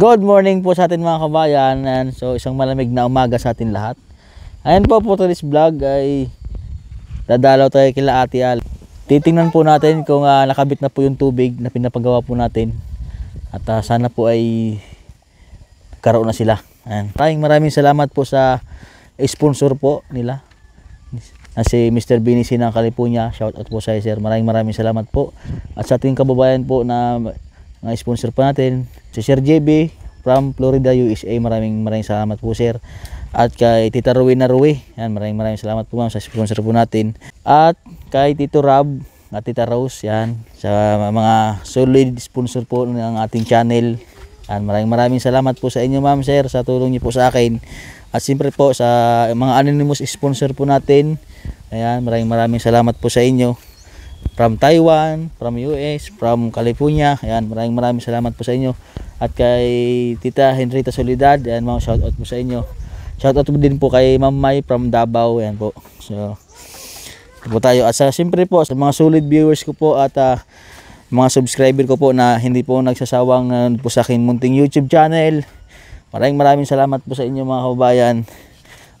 Good morning po sa atin mga kabayan. And so isang malamig na umaga sa atin lahat. Ayan po po today's vlog ay dadalaw tayo kila Ate Al. Titingnan po natin kung ah, nakabit na po yung tubig na pinapagawa po natin. At ah, sana po ay karoon na sila. Ayan. Maraming maraming salamat po sa sponsor po nila. Na si Mr. Binisi ng California. Shout out po sa sir. Maraming maraming salamat po. At sa ating kababayan po na na sponsor po natin si Sir JB from Florida, USA. Maraming maraming salamat po sir. At kay Tita Rowena Rowe, yan maraming maraming salamat po ma'am sa sponsor po natin. At kay Tito Rob at Tita Rose, yan sa mga solid sponsor po ng ating channel. Yan, maraming maraming salamat po sa inyo ma'am sir sa tulong niyo po sa akin. At siyempre po sa mga anonymous sponsor po natin. Ayan, maraming maraming salamat po sa inyo from Taiwan, from US, from California. Ayan, maraming maraming salamat po sa inyo. At kay Tita Henrita Solidad, ayan mga shout out po sa inyo. Shout out din po kay Ma'am Mai from Davao, ayan po. So, po tayo. At sa, siyempre po, sa mga solid viewers ko po at ah, mga subscriber ko po na hindi po nagsasawang uh, po sa akin munting YouTube channel. Maraming maraming salamat po sa inyo mga kababayan.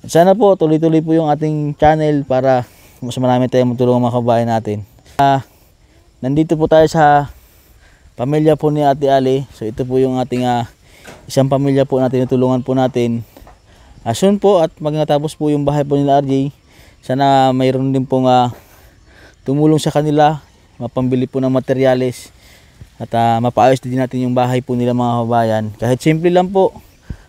At sana po tuloy-tuloy po yung ating channel para mas marami tayong matulungan mga kababayan natin. Nandito po tayo sa pamilya po ni Ate Ali. So ito po yung ating ah, isang pamilya po natin natulungan po natin. Ah, soon po at magtatapos po yung bahay po nila RJ. Sana mayroon din pong ah, tumulong sa kanila, mapambili po ng materyales at ah, mapaayos din natin yung bahay po nila mga kabayan. Kahit simple lang po,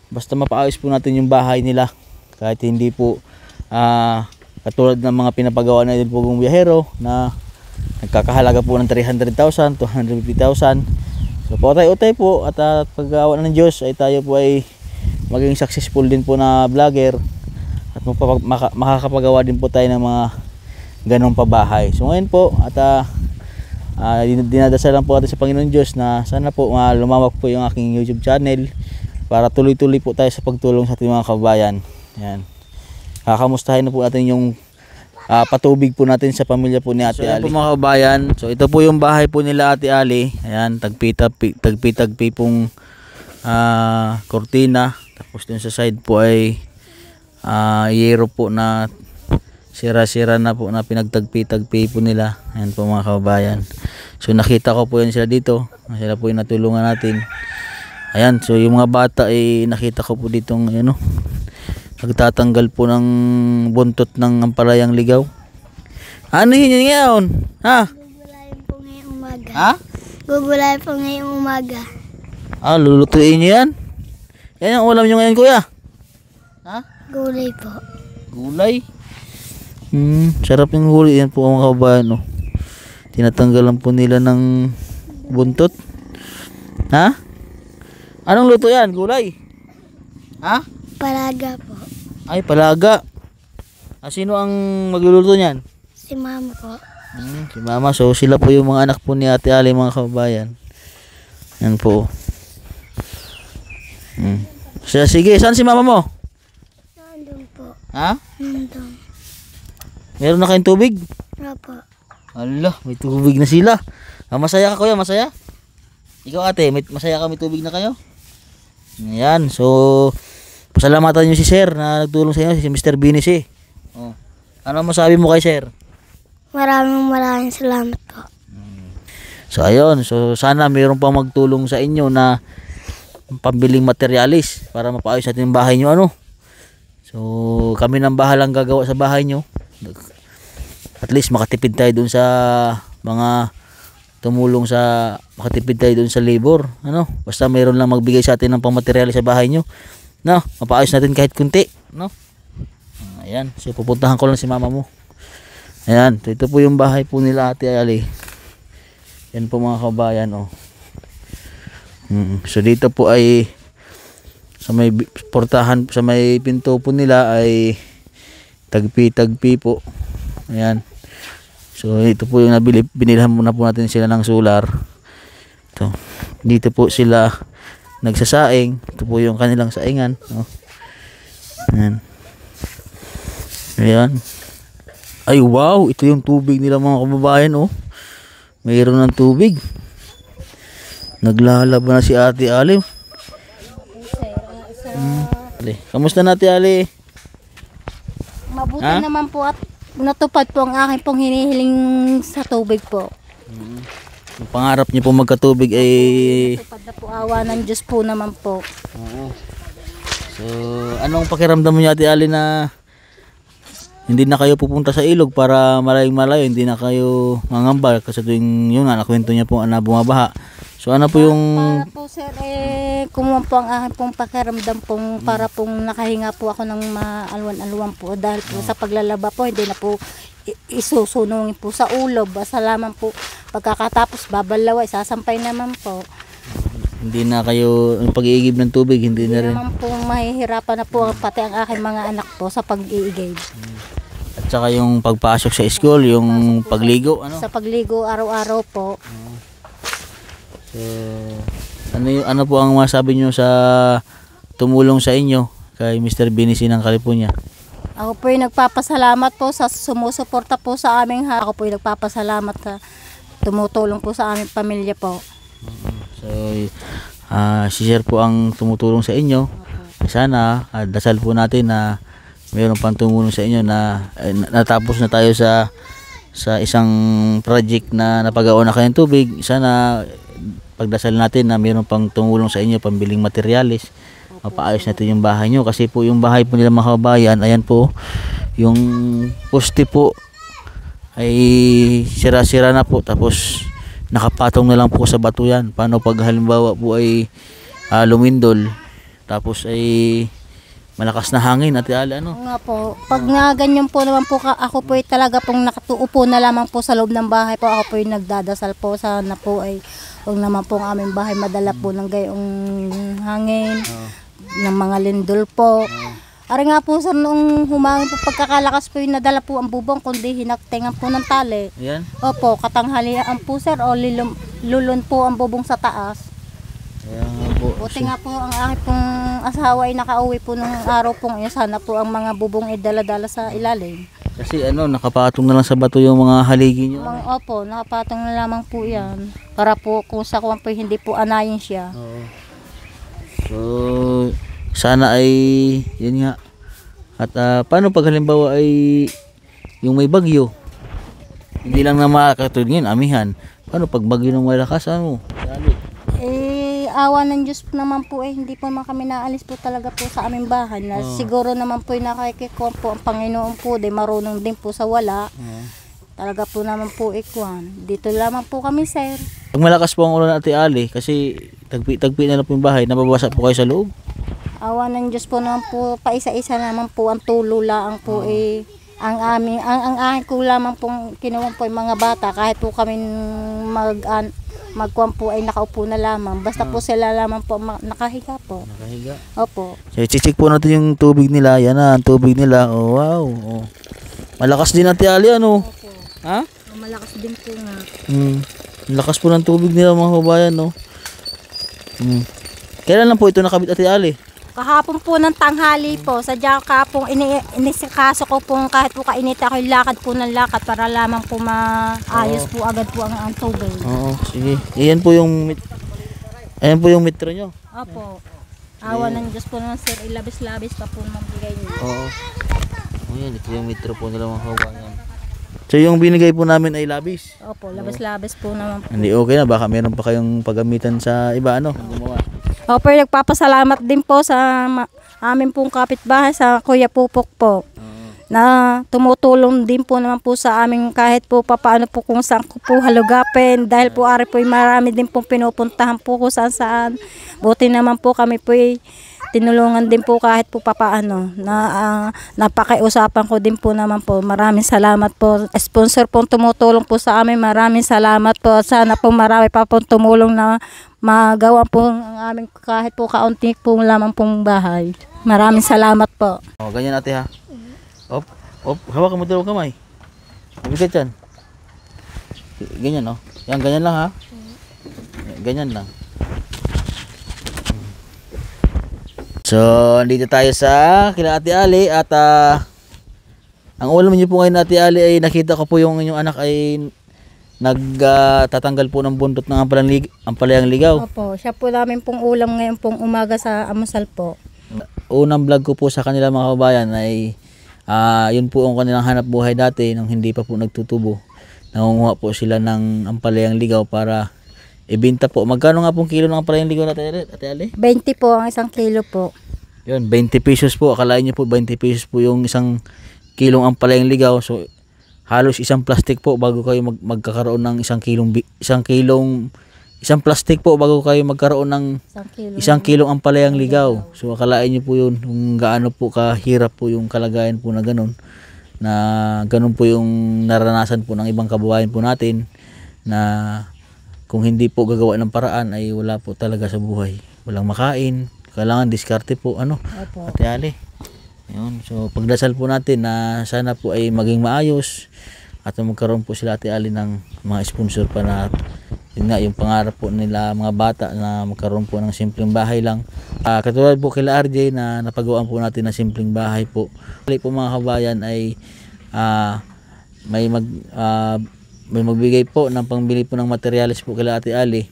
basta mapaayos po natin yung bahay nila. Kahit hindi po ah, katulad ng mga pinapagawa na din po ng biyahero na nagkakahalaga po ng 300,000, 250,000. So pautay-utay po at uh, paggawa ng Diyos ay tayo po ay maging successful din po na vlogger at maka- makakapagawa din po tayo ng mga ganong pabahay. So ngayon po at uh, uh, dinadasal lang po natin sa Panginoon Diyos na sana po uh, lumawak po yung aking YouTube channel para tuloy-tuloy po tayo sa pagtulong sa ating mga kabayan. Yan. Kakamustahin na po natin yung ah, patubig po natin sa pamilya po ni Ate Ali. So, po mga kabayan, so ito po yung bahay po nila Ate Ali. Ayan, tagpi-tagpi tagpi pong ah, kortina. Tapos dun sa side po ay ah, yero po na sira-sira na po na pinagtagpi-tagpi po nila. Ayan po mga kabayan. So nakita ko po yan sila dito. Sila po yung natulungan natin. Ayan, so yung mga bata ay nakita ko po ditong ano, nagtatanggal po ng buntot ng ampalayang ligaw. Ano yun ngayon? Ha? Gugulayin po ngayong umaga. Ha? Gugulayin po ngayong umaga. Ah, lulutuin niyo yan? Yan ang ulam nyo ngayon kuya. Ha? Gulay po. Gulay. Hmm, sarap yung huli yan po mga kabayan. Oh. Tinatanggalan po nila ng buntot. Ha? Anong luto yan? Gulay? Ha? Palaga po. Ay, palaga. Ah, sino ang magluluto niyan? Si mama po. Hmm, si mama. So, sila po yung mga anak po ni Ate Ali, mga kababayan. Yan po. Hmm. So, sige, saan si mama mo? Nandun po. Ha? Nandun. Meron na kayong tubig? Opo. Ala, may tubig na sila. Ah, masaya ka kuya, masaya? Ikaw ate, may, masaya ka may tubig na kayo? Ayan, so pasalamatan niyo si sir na nagtulong sa inyo, si Mr. Binisi. Oh. Ano masabi mo kay sir? Maraming maraming salamat po. So ayun, so sana mayroon pang magtulong sa inyo na pambiling materialis para mapaayos natin yung bahay nyo ano. So kami nang bahalang gagawa sa bahay nyo. At least makatipid tayo dun sa mga tumulong sa makatipid tayo dun sa labor. Ano? Basta mayroon lang magbigay sa atin ng pangmaterialis sa bahay nyo. No, mapaayos natin kahit kunti, no? Ayan, so pupuntahan ko lang si mama mo. Ayan, ito po yung bahay po nila Ate Ali. Yan po mga kabayan oh. Mm, so dito po ay sa may portahan sa may pinto po nila ay tagpi-tagpi po. Ayan. So ito po yung nabili binilhan muna po natin sila ng solar. Ito. Dito po sila nagsasaing. Ito po yung kanilang saingan, oh. Ayan. Ayan. Ay wow, ito yung tubig nila mga kababayan oh. Mayroon ng tubig. Naglalaban na si Ate Alim. Ali. Kamusta na Ate Ali? Mabuti Ha? naman po at natupad po ang aking pong hinihiling sa tubig po. Yung pangarap niyo po magkatubig ay Natupad na po awa ng Diyos po naman po. So, anong pakiramdam niyo Ate Ali na hindi na kayo pupunta sa ilog para malayong malayo, hindi na kayo mangamba kasi tuwing yun nga, nakwento niya po na bumabaha. So ano po yung Para po sir, eh, kumuha po ang aking pong pakiramdam pong para pong nakahinga po ako ng maalwan-alwan po dahil po sa paglalaba po hindi na po i- isusunungin po sa ulo. Basta lamang po pagkakatapos babalaway, sasampay naman po. hindi na kayo yung pag-iigib ng tubig, hindi Hindi na rin. naman po mahihirapan na po pati ang aking mga anak po sa pag-iigay. At saka yung pagpasok sa school, yung pagligo, ano? Sa pagligo araw-araw po, So, ano, yung, ano po ang masabi nyo sa tumulong sa inyo kay Mr. Binisi ng California? Ako po yung nagpapasalamat po sa sumusuporta po sa aming ha. Ako po yung nagpapasalamat sa tumutulong po sa aming pamilya po. So, ah si Sir po ang tumutulong sa inyo. Sana, ah, dasal po natin na mayroon pang tumulong sa inyo na eh, na- natapos na tayo sa sa isang project na napagawa na kayong tubig. Sana pagdasal natin na mayroon pang tumulong sa inyo pambiling materyales. Mapaayos natin yung bahay nyo kasi po yung bahay po nila mga kabayan, ayan po yung poste po ay sira-sira na po. Tapos nakapatong na lang po sa bato yan. Paano pag halimbawa po ay ah, lumindol? Tapos ay malakas na hangin at ala ano? Nga po, pag nga ganyan po naman po ako po ay talaga pong nakatuupo na lamang po sa loob ng bahay po. Ako po yung nagdadasal po. Sana po ay huwag naman po ang aming bahay madala po ng gayong hangin, ng mga lindol po. Ari nga po sir, noong humangin po pagkakalakas po yung nadala po ang bubong kundi hinaktengan po ng tali. ayan Opo, katanghalian po sir o lilum, lulun po ang bubong sa taas. kaya nga po Buti nga po ang aking pong asawa ay nakauwi po ng araw pong yun. Sana po ang mga bubong ay dala-dala sa ilalim. kasi ano nakapatong na lang sa bato yung mga haligi nyo Mga opo, nakapatong na lamang po yan. Para po kung sa kuwan po hindi po anayin siya. Oo. so sana ay yun nga at ah, paano pag halimbawa ay yung may bagyo hindi lang na makakatulog yun amihan paano pag bagyo ng malakas ano. Eh, awa ng Diyos po naman po eh, hindi po naman kami naalis po talaga po sa aming bahay. Na siguro naman po yung nakikikuha po ang Panginoon po, de marunong din po sa wala. Oo. Talaga po naman po ikuan. Dito lamang po kami, sir. Pag malakas po ang ulan Ate Ali, kasi tagpi-tagpi na lang po yung bahay, nababasa po kayo sa loob. Awa ng Diyos po naman po, paisa-isa naman po ang tulo lang po eh. Ang amin, ang, ang akin ko lamang pong kinuha po yung mga bata kahit po kami mag an, magkuhan po ay nakaupo na lamang. Basta po sila lamang po ma- nakahiga po. Nakahiga. Opo. So, check po natin yung tubig nila. Yan na, ang tubig nila. Oh, wow. Oh. Malakas din Ate Ali, ano? Ha? Malakas din po nga. Hmm. Ang Lakas po ng tubig nila mga kabayan, no? Hmm. Kailan lang po ito nakabit Ate Ali? Kahapon po ng tanghali po, sadya kahapon ini inisikaso ko po kahit po kainit ako yung lakad po ng lakad para lamang po maayos po agad po ang, ang tubig. Oo, sige. Iyan po yung mit Ayan po yung metro nyo. Opo. Awa ng Diyos po naman sir, ilabis-labis pa po magbigay niyo. Oo. Oh, yan. Ito yung metro po nila mga kabayan. So yung binigay po namin ay labis. Opo, labis-labis po naman po. Hindi okay na. Baka meron pa kayong paggamitan sa iba, ano? Gumawa. Opo, nagpapasalamat din po sa amin pong kapitbahay sa Kuya Pupok po. Na tumutulong din po naman po sa amin kahit po papaano po kung saan ko po halugapin. Dahil po ari po marami din pong pinupuntahan po kung saan saan. Buti naman po kami po tinulungan din po kahit po papaano na ah, napakiusapan ko din po naman po maraming salamat po sponsor pong tumutulong po sa amin maraming salamat po sana po marami pa pong tumulong na magawa po ang aming kahit po kaunti po lamang pong bahay maraming salamat po Oh, ganyan ate ha. Op, op, hawakan mo dalawang kamay. Mabigat yan. Ganyan oh. Yan, ganyan lang ha. Ganyan lang. So, andito tayo sa kila Ate Ali at ah, ang ulam niyo po ngayon Ate Ali ay nakita ko po yung inyong anak ay nagtatanggal po ng buntot ng ampalang, ampalayang ligaw. Opo, siya po namin pong ulam ngayon pong umaga sa amusal po. Unang vlog ko po sa kanila mga kabayan ay ah, yun po ang kanilang hanap buhay dati nung hindi pa po nagtutubo. Nangunguha po sila ng ampalayang ligaw para ibenta po. Magkano nga pong kilo ng ampalayang ligaw natin, Ate Ali? 20 po ang isang kilo po. Yun, 20 pesos po. Akalain niyo po 20 pesos po yung isang kilong ampalayang ligaw. So halos isang plastic po bago kayo mag- magkakaroon ng isang kilong isang kilong isang plastic po bago kayo magkaroon ng Isang kilo. isang kilong ampalayang ligaw. So akalain niyo po yun kung gaano po kahirap po yung kalagayan po na ganun na ganun po yung naranasan po ng ibang kababayan po natin na kung hindi po gagawa ng paraan ay wala po talaga sa buhay. Walang makain, kailangan diskarte po ano. Opo. Ate Ali. Yun. So pagdasal po natin na sana po ay maging maayos at magkaroon po sila Ate Ali ng mga sponsor pa na yun nga yung pangarap po nila mga bata na magkaroon po ng simpleng bahay lang. Ah, katulad po kila RJ na napagawaan po natin ng simpleng bahay po. Ali po mga kabayan ay ah, may mag ah, may magbigay po ng pangbili po ng materyales po kila Ate Ali.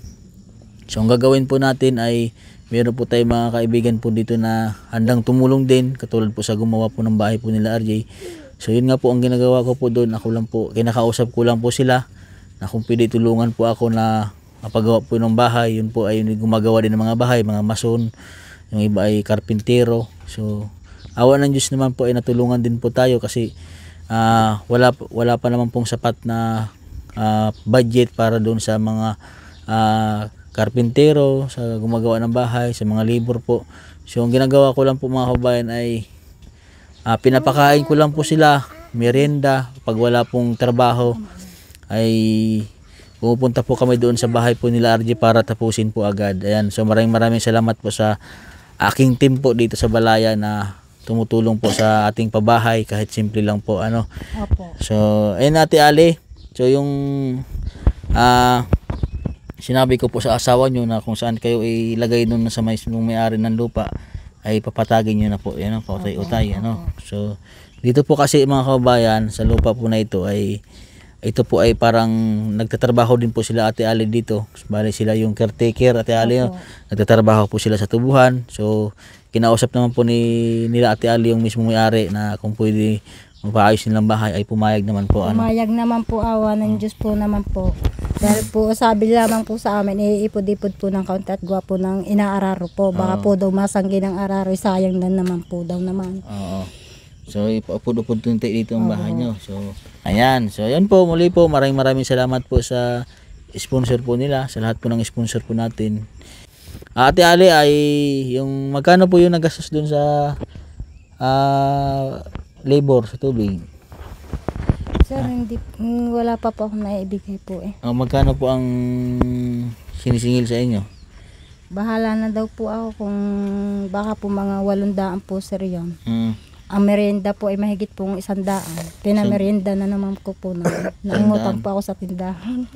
So ang gagawin po natin ay meron po tayong mga kaibigan po dito na handang tumulong din katulad po sa gumawa po ng bahay po nila RJ. So yun nga po ang ginagawa ko po doon. Ako lang po, kinakausap ko lang po sila na kung pwede tulungan po ako na mapagawa po ng bahay. Yun po ay gumagawa din ng mga bahay, mga mason. Yung iba ay karpintero. So awa ng Diyos naman po ay natulungan din po tayo kasi ah, wala, wala pa naman pong sapat na ah, budget para doon sa mga ah, karpintero, sa gumagawa ng bahay, sa mga labor po. So ang ginagawa ko lang po mga kabayan ay ah, pinapakain ko lang po sila, merienda, pag wala pong trabaho ay pumupunta po kami doon sa bahay po nila RJ para tapusin po agad. Ayan, so maraming maraming salamat po sa aking team po dito sa Balaya na tumutulong po sa ating pabahay kahit simple lang po ano. Opo. So, ayun Ate Ali. So, yung ah sinabi ko po sa asawa nyo na kung saan kayo ilagay nun sa may nung may-ari ng lupa ay papatagin nyo na po. Yan, pautay-utay. Ano? So, dito po kasi mga kababayan, sa lupa po na ito ay ito po ay parang nagtatrabaho din po sila Ate Ali dito. Bali sila yung caretaker Ate Ali. no? Nagtatrabaho po sila sa tubuhan. So, kinausap naman po ni nila Ate Ali yung mismo may-ari na kung pwede mapaayos nilang bahay ay pumayag naman po ano. Pumayag naman po awa ng Diyos po naman po. Dahil po sabi lamang po sa amin, iipod-ipod po ng kaunti at gwapo ng inaararo po. Baka po daw masanggi ng araro, sayang na naman po daw naman. Oo. So, ipaupod-upod tunti dito ang bahay nyo. So, ayan. So, ayan po. Muli po, maraming maraming salamat po sa sponsor po nila, sa lahat po ng sponsor po natin. Ate Ali ay yung magkano po yung nagastos dun sa ah, labor sa tubig? Sir, hindi, mm, wala pa po akong naibigay po eh. Ah, magkano po ang sinisingil sa inyo? Bahala na daw po ako kung baka po mga walundaan po sir yun. Hmm. Ang merienda po ay mahigit pong isang daan. Pinamerienda na naman ko po na. Nangungutang po ako sa tindahan.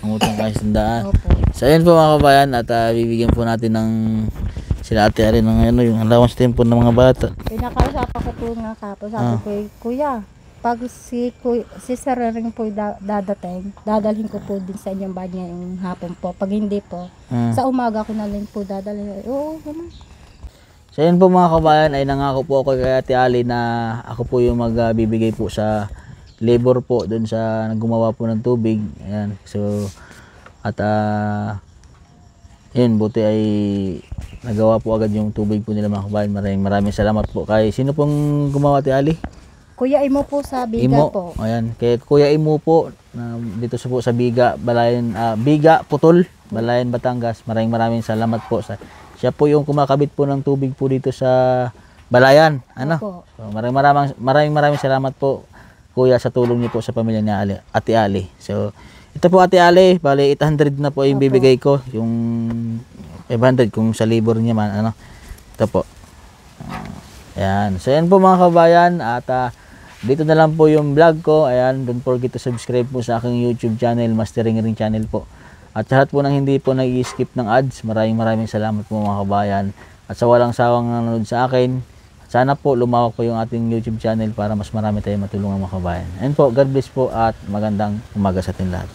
Ang utang kayo sandaan. Opo. So ayun po mga kabayan at ah, bibigyan po natin ng sila ate rin ng ano, yung allowance din po ng mga bata. Pinakausapan ko po nga kapo. Sabi Ah. ko, kuya, pag si, kuy, si Sir rin po da, dadating, dadalhin ko po din sa inyong bahay ngayong hapon po. Pag hindi po, Hmm. sa umaga ko na lang po dadalhin. Oo, naman. So yun po mga kabayan ay nangako po ako kay Ate Ali na ako po yung magbibigay po sa labor po doon sa gumawa po ng tubig. Ayan. So at ah yun buti ay nagawa po agad yung tubig po nila mga kabayan. Maraming maraming salamat po kay sino pong gumawa Ate Ali? Kuya Imo po sa Biga Imo. po. Ayan. Kay Kuya Imo po na dito sa po sa Biga, Balayan, ah, Biga, Putol, Balayan, Batangas. Maraming maraming salamat po sa siya po yung kumakabit po ng tubig po dito sa Balayan. Ano? Opo. So, maraming maraming maraming maraming salamat po Kuya sa tulong niyo po sa pamilya ni Ali, Ate Ali. So ito po Ate Ali, bali 800 na po yung bibigay ko, yung 500 kung sa labor niya man ano. Ito po. Ayan. So, yan po mga kabayan. At ah, dito na lang po yung vlog ko. Ayan. Don't forget to subscribe po sa aking YouTube channel, Mastering Ring Channel po. At sa lahat po ng hindi po nag-skip ng ads, maraming maraming salamat po mga kabayan. At sa walang sawang nanonood sa akin, sana po lumawak po yung ating YouTube channel para mas marami tayong matulungan mga kabayan. Ayan po, God bless po at magandang umaga sa ating lahat.